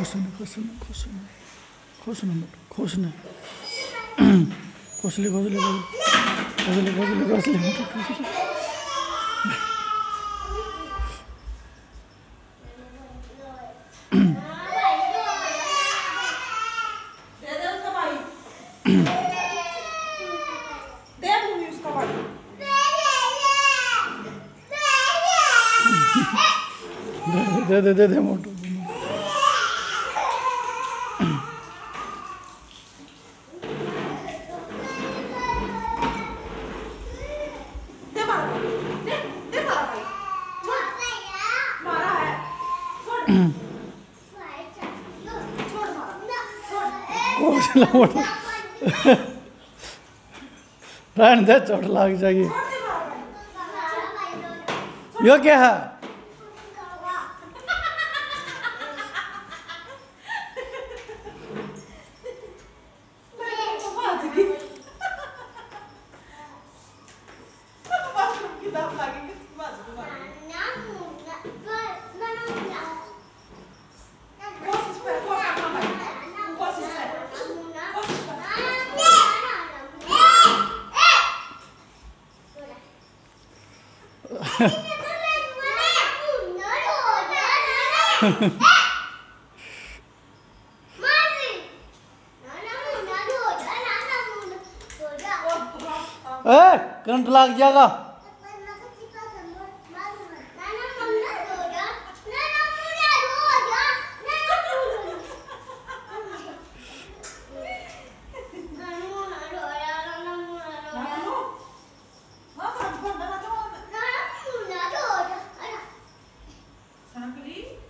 खोसने खोसने खोसने खोसने खोसने खोसले खोसले खोसले खोसले खोसले खोसले दे दे दे दे, मोटू। रहने दे चोट लग जाएगी। यो क्या है? कंट लग जाएगा। Trampoline.